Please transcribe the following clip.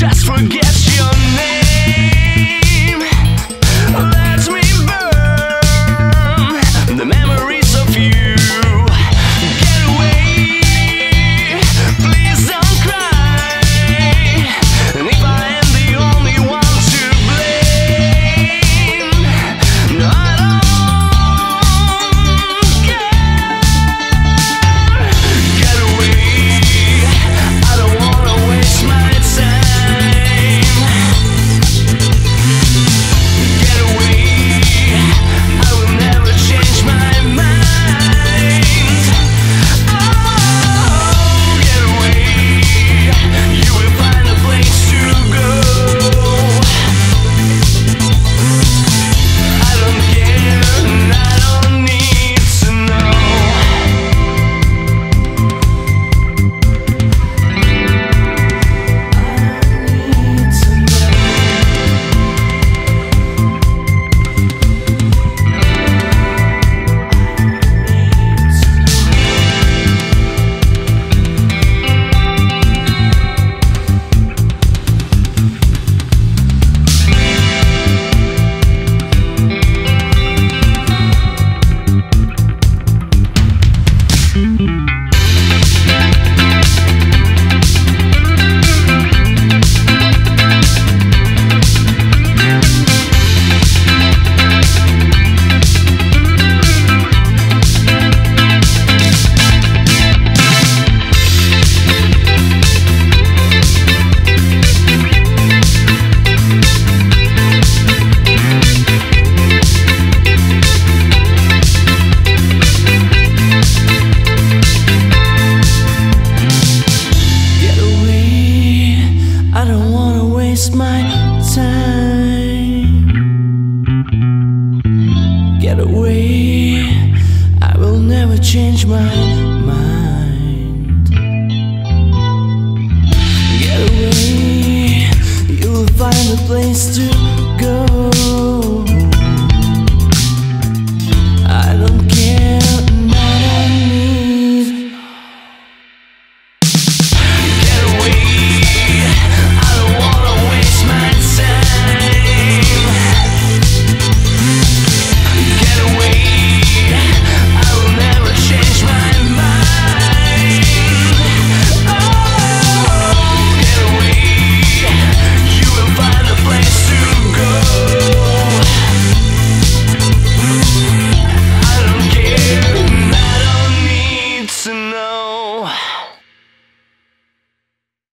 Just forget Get away, I will never change my mind. Get away, you will find a place to